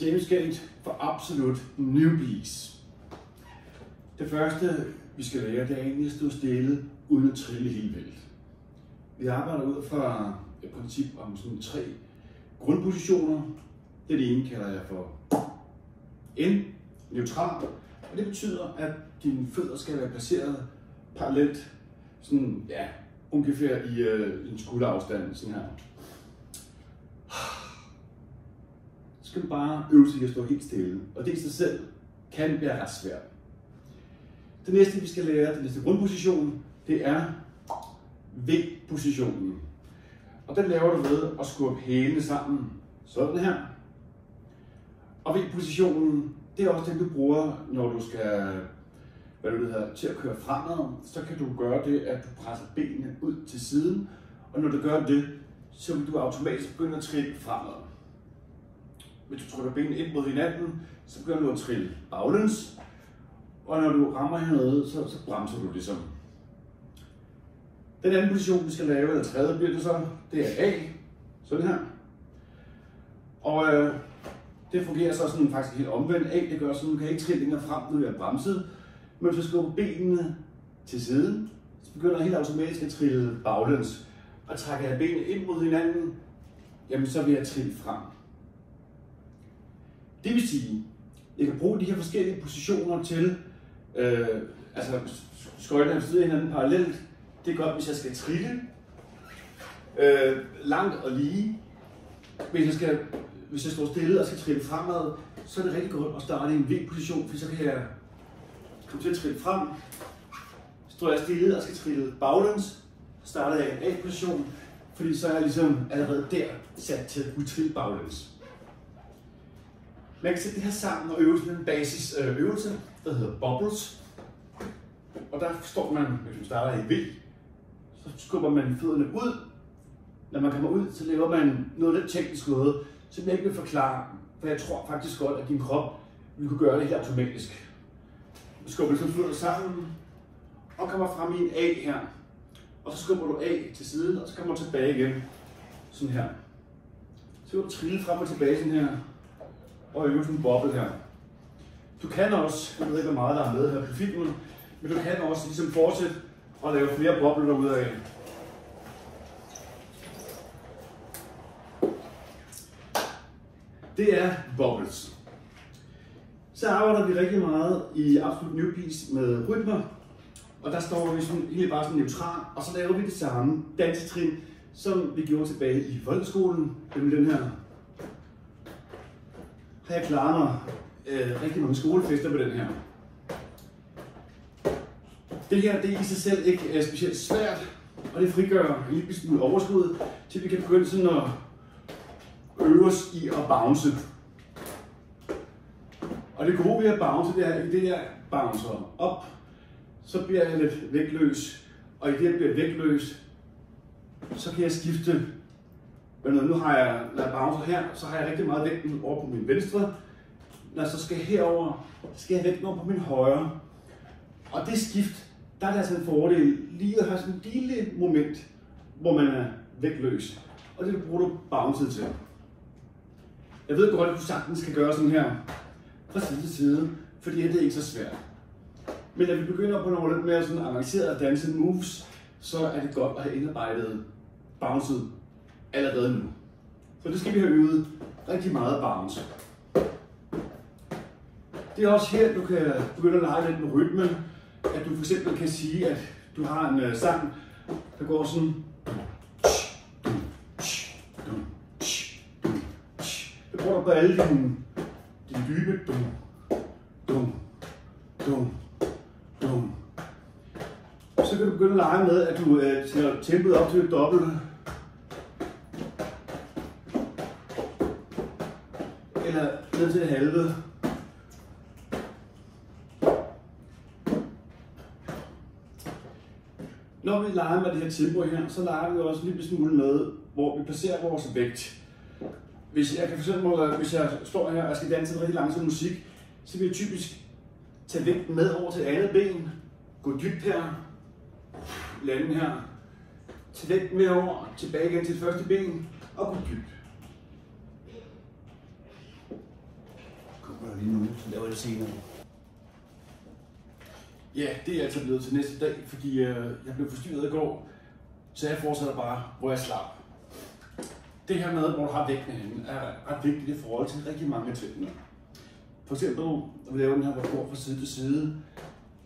James Gate for absolut newbies. Det første, vi skal lære, det er egentlig at stå stille, uden at trille helt vildt. Vi arbejder ud fra et princip om sådan tre grundpositioner. Det ene kalder jeg for N, neutral, og det betyder, at dine fødder skal være placeret parallelt, sådan, ja, ungefær i øh, en skulderafstand, sådan her. Så skal du bare øve sig at stå helt stille, og det i sig selv kan være ret svært. Det næste, vi skal lære, den næste grundposition, det er V-positionen. Og den laver du ved at skubbe hælene sammen, sådan her. Og V-positionen, det er også den, du bruger, når du skal hvad det hedder, til at køre fremad. Så kan du gøre det, at du presser benene ud til siden. Og når du gør det, så vil du automatisk begynde at trille fremad. Hvis du trykker benene ind mod hinanden, så begynder du at trille baglæns. Og når du rammer hernede, så, så bremser du ligesom. Den anden position, vi skal lave, eller tredje bliver det så, det er A. Sådan her. Og øh, det fungerer så sådan faktisk helt omvendt. A, det gør sådan, du kan ikke trille længere frem, når du er bremset. Men hvis du skubber benene til siden, så begynder helt automatisk at trille baglæns. Og trækker jeg benene ind mod hinanden, jamen så vil jeg trille frem. Det vil sige, jeg kan bruge de her forskellige positioner til, øh, altså skøjterne sidder hinanden parallelt. Det er godt, hvis jeg skal trille øh, langt og lige. Hvis jeg, skal, hvis jeg står stille og skal trille fremad, så er det rigtig godt at starte i en V-position, for så kan jeg komme til at trille frem. Står jeg stille og skal trille baglæns, så starter jeg i en A-position, fordi så er jeg ligesom allerede der sat til at kunne trille baglæns. Man kan sætte det her sammen og øve sådan en basisøvelse, øh, der hedder Bubbles. Og der står man, hvis man starter i V, så skubber man fødderne ud. Når man kommer ud, så laver man noget lidt teknisk noget, som jeg ikke vil forklare, for jeg tror faktisk godt, at din krop vil kunne gøre det helt automatisk. Du skubber så fødderne sammen, og kommer frem i en A her. Og så skubber du A til siden, og så kommer du tilbage igen. Sådan her. Så vil du trille frem og tilbage sådan her og øve sådan en boble her. Du kan også, jeg ved ikke hvor meget der er med her på filmen, men du kan også ligesom fortsætte og lave flere bobler ud af. Det er bubbles. Så arbejder vi rigtig meget i Absolute Newbies med rytmer, og der står vi sådan, egentlig bare sådan neutral, og så laver vi det samme dansetrin, som vi gjorde tilbage i folkeskolen, med den her har jeg klaret mig øh, rigtig mange skolefester med den her. Det her det er i sig selv ikke er specielt svært, og det frigør en lille smule overskud, til vi kan begynde sådan at øve os i at bounce. Og det gode ved at bounce, det er, at i det jeg bouncer op, så bliver jeg lidt vægtløs. Og i det, jeg bliver vægtløs, så kan jeg skifte men nu har jeg, lavet bouncer her, så har jeg rigtig meget vægten over på min venstre. Når jeg så skal herover, så skal jeg vægten over på min højre. Og det skift, der er det altså en fordel lige at have sådan et lille moment, hvor man er vægtløs. Og det bruger du bouncet til. Jeg ved godt, at du sagtens skal gøre sådan her fra side til side, fordi det er ikke så svært. Men når vi begynder på nogle lidt mere sådan avancerede danse moves, så er det godt at have indarbejdet bouncet allerede nu. Så det skal vi have øvet rigtig meget bounce. Det er også her, du kan begynde at lege lidt med rytmen. At du for eksempel kan sige, at du har en øh, sang, der går sådan. Det bruger du på alle dine, dine dybe. Dum, dum, dum, dum. Så kan du begynde at lege med, at du øh, sætter tempoet op til et dobbelt eller ned til det halve. Når vi leger med det her tempo her, så leger vi også en lille smule med, hvor vi placerer vores vægt. Hvis jeg kan for eksempel, hvis jeg står her og skal danse en rigtig langsom musik, så vil jeg typisk tage vægten med over til andet ben, gå dybt her, lande her, tage vægten med over, tilbage igen til det første ben og gå dybt. Så laver jeg det senere. Ja, det er altså blevet til næste dag, fordi øh, jeg blev forstyrret i går, så jeg fortsætter bare, hvor jeg slap. Det her med, hvor du har vægten henne, er ret vigtigt i forhold til rigtig mange ting. For eksempel, når vi laver den her, hvor går fra side til side,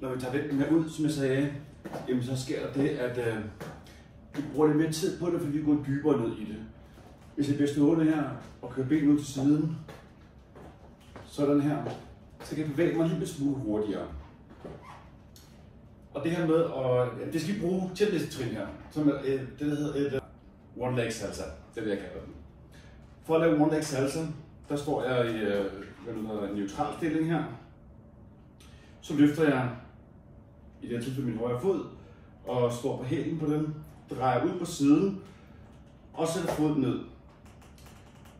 når vi tager vægten her ud, som jeg sagde, jamen så sker der det, at øh, vi bruger lidt mere tid på det, fordi vi går dybere ned i det. Hvis jeg bliver stående her og kører benet ud til siden, sådan her, så kan jeg bevæge mig en lille smule hurtigere. Og det her med, at det skal vi bruge til næste trin her, som er øh, det, der hedder et one leg salsa. Det vil det, jeg kalde den. For at lave one leg salsa, der står jeg i øh, hvad det hedder, en neutral stilling her. Så løfter jeg i det her tilfælde min højre fod, og står på hælen på den, drejer ud på siden, og sætter foden ned.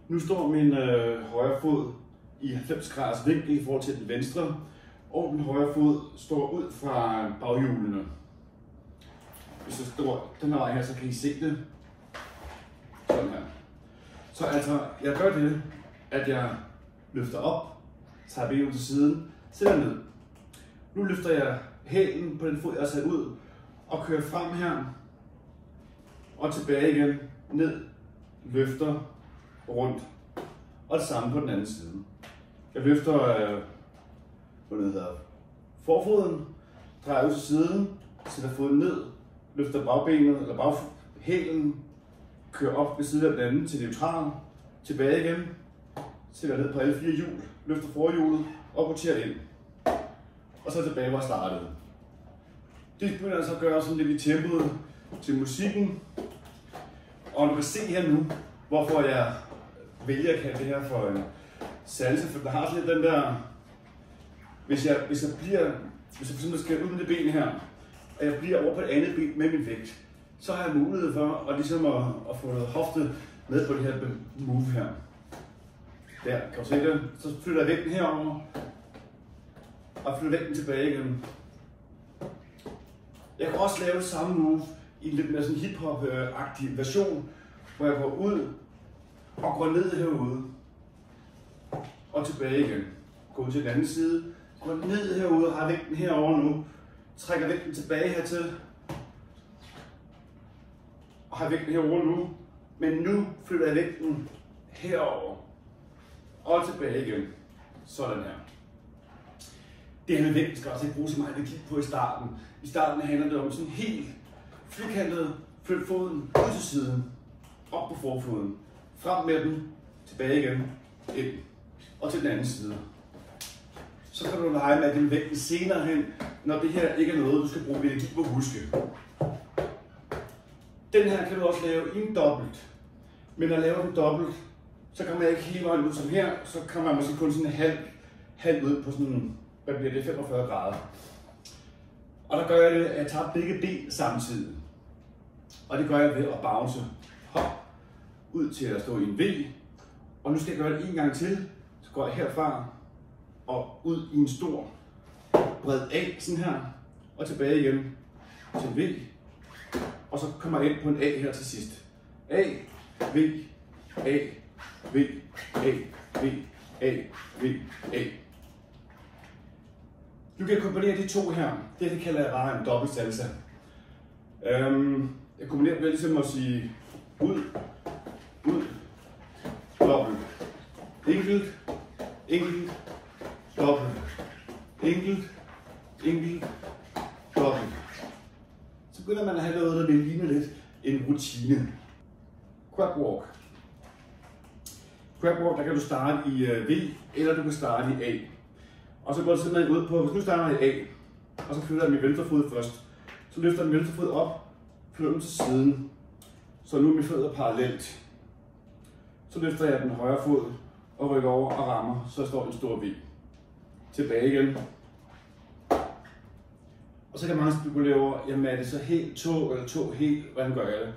Nu står min øh, højre fod i 90 graders vinkel i forhold til den venstre, og den højre fod står ud fra baghjulene. Hvis jeg står den her vej her, så kan I se det. Sådan her. Så altså, jeg gør det, at jeg løfter op, tager benet til siden, sætter ned. Nu løfter jeg hælen på den fod, jeg har sat ud, og kører frem her, og tilbage igen, ned, løfter, rundt, og det samme på den anden side. Jeg løfter øh, hvad det hedder, forfoden, drejer ud til siden, sætter foden ned, løfter bagbenet, eller baghælen, kører op ved siden af den anden til neutral, tilbage igen, sætter ned på alle fire hjul, løfter forhjulet og roterer ind. Og så tilbage, hvor jeg startede. Det begynder altså at gøre sådan lidt i tempoet til musikken. Og du kan se her nu, hvorfor jeg vælger at kalde det her for en salsa, for der har sådan lidt den der hvis jeg, hvis jeg bliver, hvis jeg for eksempel skal ud med det ben her, og jeg bliver over på et andet ben med min vægt, så har jeg mulighed for at, ligesom at, at få noget hofte med på det her move her. Der, kan du se det? Så flytter jeg vægten herover og flytter vægten tilbage igen. Jeg kan også lave det samme move i en lidt mere sådan hip-hop-agtig version, hvor jeg går ud og går ned herude og tilbage igen. Gå ud til den anden side Gå ned herude og har vægten herover nu. Trækker vægten tilbage hertil. Og har vægten herover nu. Men nu flytter jeg vægten herover og tilbage igen. Sådan her. Det her med vægten skal også ikke bruge så meget energi på i starten. I starten handler det om sådan helt firkantet, flyt foden ud til siden, op på forfoden, frem med den, tilbage igen, ind og til den anden side så kan du lege med din vægt senere hen, når det her ikke er noget, du skal bruge energi på at huske. Den her kan du også lave i en dobbelt. Men at lave den dobbelt, så kommer jeg ikke hele vejen ud som her, så kommer man måske kun sådan en halv, halv ud på sådan, hvad bliver det, 45 grader. Og der gør jeg det, at jeg tager begge ben samtidig. Og det gør jeg ved at bounce hop ud til at stå i en V. Og nu skal jeg gøre det en gang til. Så går jeg herfra og ud i en stor bred A, sådan her, og tilbage igen til V, og så kommer jeg ind på en A her til sidst. A, V, A, V, A, V, A, V, A. Du kan kombinere de to her. Det, det kalder jeg bare en dobbelt salsa. Øhm, jeg kombinerer det ligesom at sige ud, ud, dobbelt. Enkelt, enkelt, dobbelt, enkelt, enkelt, dobbelt. Så begynder man at have noget, der vil ligne lidt en rutine. Crab walk. Crab walk, der kan du starte i øh, V, eller du kan starte i A. Og så går du simpelthen ud på, hvis nu starter i A, og så flytter jeg min venstre fod først. Så løfter jeg min venstre fod op, flytter den til siden. Så nu er min fødder parallelt. Så løfter jeg den højre fod og rykker over og rammer, så står en stor V tilbage igen. Og så kan man spekulere over, jamen er det så helt to eller to helt, hvordan gør jeg det?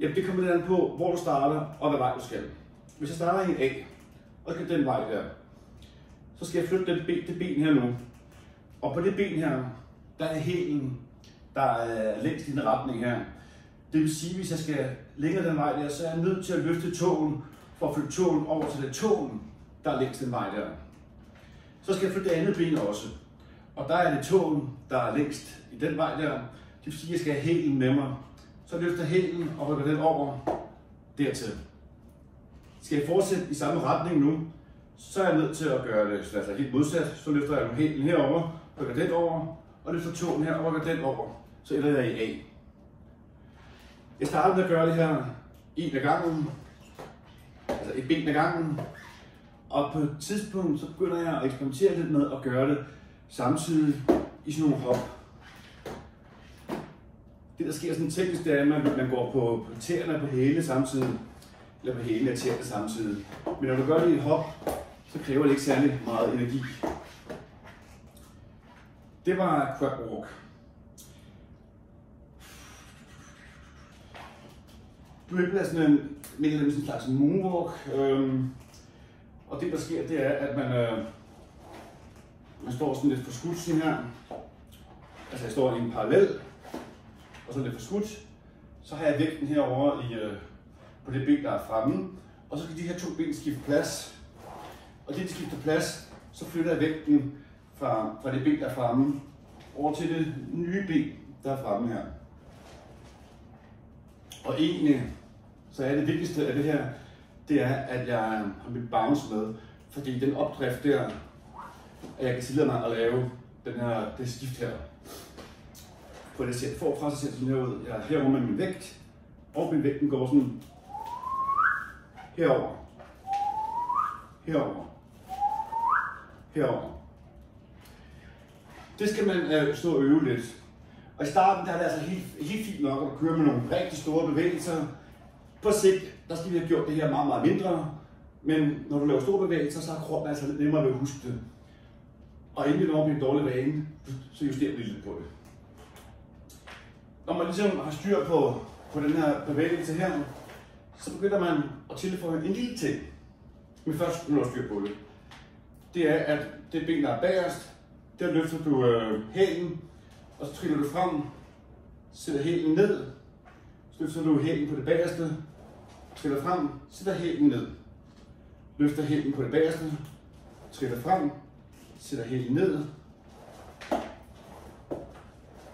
Jamen det kommer lidt an på, hvor du starter og hvad vej du skal. Hvis jeg starter i en A, og skal den vej der, så skal jeg flytte det ben, det ben her nu. Og på det ben her, der er hælen, der er længst i den retning her. Det vil sige, hvis jeg skal længere den vej der, så er jeg nødt til at løfte tåen for at flytte togen over til det togen, der er længst den vej der. Så skal jeg flytte det andet ben også. Og der er det tåen, der er længst i den vej der. Det vil sige, at jeg skal have hælen med mig. Så løfter hælen og rykker den over dertil. Skal jeg fortsætte i samme retning nu, så er jeg nødt til at gøre det altså helt modsat. Så løfter jeg hælen herover, rykker den over, og løfter tåen her og rykker den over. Så ender jeg i A. Jeg starter med at gøre det her en af gangen, et ben ad gangen, og på et tidspunkt så begynder jeg at eksperimentere lidt med at gøre det samtidig i sådan nogle hop. Det der sker sådan teknisk, det er, at man, man går på, på tæerne på hæle samtidig, eller på hæle af tæerne samtidig. Men når du gør det i et hop, så kræver det ikke særlig meget energi. Det var crab walk. Dribble er sådan en, mere en slags moonwalk. Øhm, og det der sker, det er, at man, øh, man står sådan lidt forskudt sådan her. Altså jeg står i en parallel, og så lidt forskudt. Så har jeg vægten herover i, øh, på det ben, der er fremme. Og så kan de her to ben skifte plads. Og det de skifter plads, så flytter jeg vægten fra, fra det ben, der er fremme, over til det nye ben, der er fremme her. Og egentlig, så er det vigtigste af det her, det er, at jeg har mit bounce med. Fordi den opdrift der, at jeg kan tillade mig at lave den her, det skift her. På det ser forfra, så ser det sådan her ud. Jeg er herover med min vægt, og min vægten går sådan herover, herover, herover. Det skal man øh, stå og øve lidt. Og i starten der er det altså helt, helt fint nok at køre med nogle rigtig store bevægelser. På sigt, der skal vi have gjort det her meget, meget mindre. Men når du laver store bevægelser, så er kroppen altså lidt nemmere ved at huske det. Og inden vi når en dårlig vane, så justerer vi lidt på det. Når man ligesom har styr på, på den her bevægelse her, så begynder man at tilføje en lille ting. Men først, når du har styr på det. Det er, at det ben, der er bagerst, der løfter du øh, hælen, og så triller du frem, sætter hælen ned, så løfter du hælen på det bagerste, triller frem, sætter hælen ned. Løfter hælen på det bagerste, triller frem, sætter hælen ned,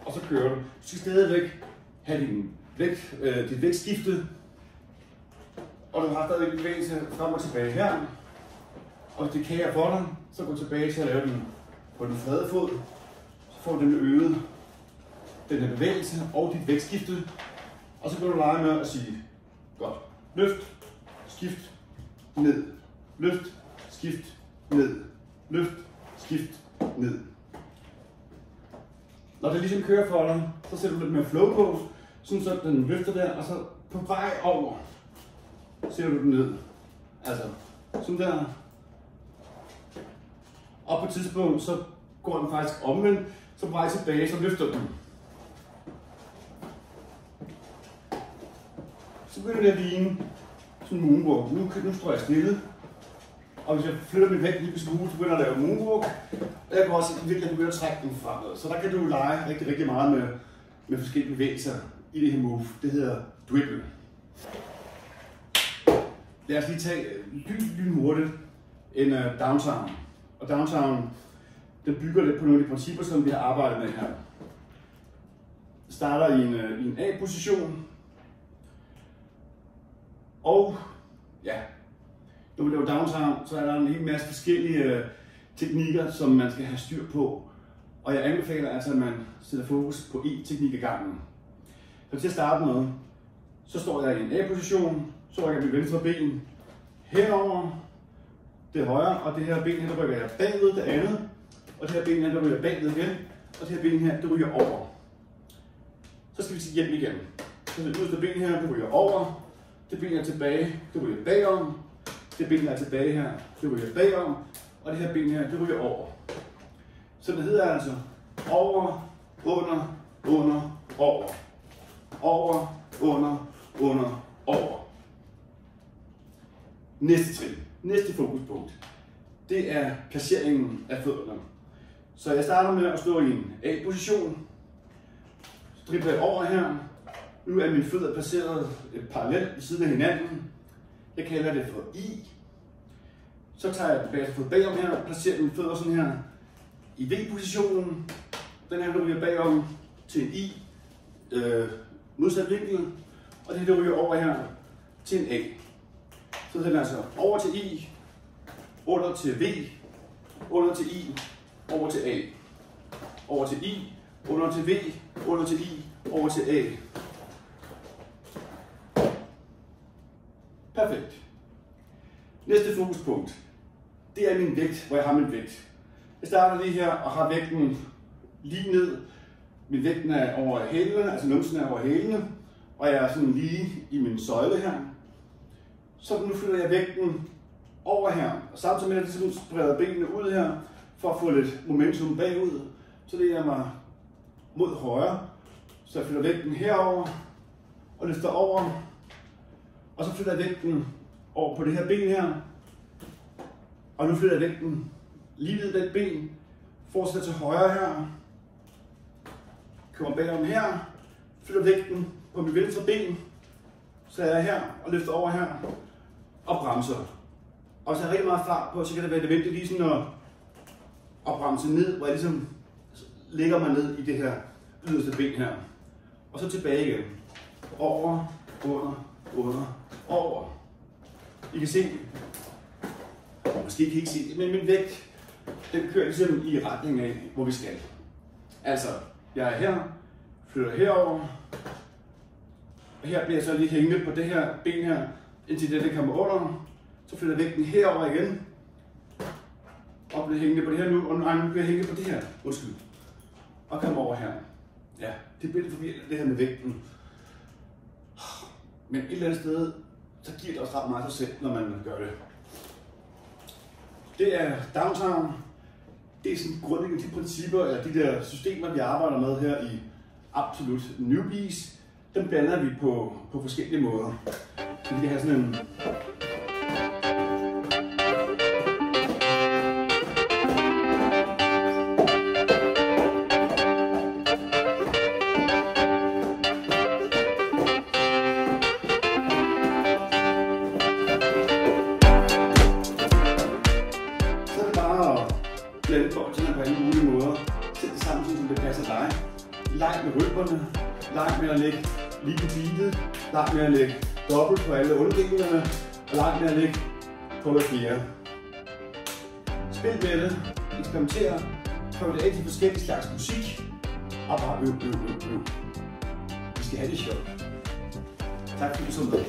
og så kører du. Du skal stadigvæk have din vægt, øh, dit vægtskifte, og du har stadigvæk bevægelse frem og tilbage her. Og hvis det kager for dig, så gå tilbage til at lave den på den flade fod, så får den øget den her bevægelse og dit vægtskifte. Og så kan du lege med at sige, godt, løft, skift, ned, løft, skift, ned, løft, skift, ned. Når det ligesom kører for dig, så sætter du lidt mere flow på, sådan så den løfter der, og så på vej over, sætter du den ned. Altså, sådan der. Og på et tidspunkt, så går den faktisk omvendt, så på vej tilbage, så løfter den. Begynder det at ligne sådan en moonwalk. Nu, nu står jeg stille, og hvis jeg flytter min vægt lige smule, så begynder jeg at lave moonwalk. Og jeg kan også virkelig begynde at trække den fremad. Så der kan du lege rigtig, rigtig meget med, med forskellige bevægelser i det her move. Det hedder dribble. Lad os lige tage øh, lyn, lyn hurtigt en uh, øh, downtown. Og downtown, den bygger lidt på nogle af de principper, som vi har arbejdet med her. Starter i en, uh, i en A-position. Og ja, når man laver downtown, så er der en hel masse forskellige øh, teknikker, som man skal have styr på. Og jeg anbefaler altså, at man sætter fokus på én teknik ad gangen. Så til at starte med, så står jeg i en A-position, så rykker jeg mit venstre ben herover, det højre, og det her ben her, der rykker jeg bagved det andet, og det her ben her, der ryger bagved igen, og det her ben her, det ryger over. Så skal vi sige hjem igen. Så det yderste ben her, det ryger over, det ben er tilbage, det ryger bagom, det ben er tilbage her, det ryger bagom, og det her ben her, det ryger over. Så det hedder altså over, under, under, over. Over, under, under, over. Næste trin, næste fokuspunkt, det er placeringen af fødderne. Så jeg starter med at stå i en A-position. Dribler jeg over her. Nu er mine fødder placeret øh, parallelt ved siden af hinanden. Jeg kalder det for I. Så tager jeg tilbage til fod bagom her, og placerer mine fødder sådan her i V-positionen. Den her ryger bagom til en I, øh, modsat vinkel, og det her ryger over her til en A. Så den er altså over til I, under til V, under til I, over til A. Over til I, under til V, under til I, over til A. Perfekt. Næste fokuspunkt, det er min vægt, hvor jeg har min vægt. Jeg starter lige her og har vægten lige ned. Min vægten er over hælene, altså numsen er over hælene, og jeg er sådan lige i min søjle her. Så nu flytter jeg vægten over her, og samtidig med at jeg ligesom spreder benene ud her, for at få lidt momentum bagud, så lægger jeg mig mod højre, så jeg flytter vægten herover og løfter over, og så flytter jeg vægten over på det her ben her, og nu flytter jeg vægten lige ved det ben, fortsætter til højre her, kommer bagom her, flytter vægten på mit venstre ben, så er jeg her og løfter over her. Og bremser. Og så er jeg rigtig meget fart på, så kan det være nødvendigt lige sådan at, at bremse ned, hvor jeg ligesom lægger mig ned i det her yderste ben her. Og så tilbage igen. Over, under, under, over. I kan se, måske kan I ikke se det, men min vægt, den kører ligesom i retning af, hvor vi skal. Altså, jeg er her, flytter herover, og her bliver jeg så lige hængende på det her ben her, indtil det, det kommer under. Så flytter vægten herover igen, og bliver hængende på det her nu, og nej, nu bliver jeg hængende på det her, undskyld, og kommer over her. Ja, det bliver lidt forvirrende, det her med vægten. Men et eller andet sted, så giver det også ret meget sig selv, når man gør det. Det er downtown. Det er sådan grundlæggende de principper, eller de der systemer, vi arbejder med her i Absolut Newbies. Dem blander vi på, på forskellige måder. Så vi kan have sådan en Leg med. Leg med at lægge lige på beatet. Leg med at lægge dobbelt på alle underdelingerne. Og leg med at lægge på hver fjerde. Spil med det. Eksperimenter. Prøv det af til forskellige slags musik. Og bare øv, øv, øv, øv. Vi skal have det sjovt. Tak fordi du så med.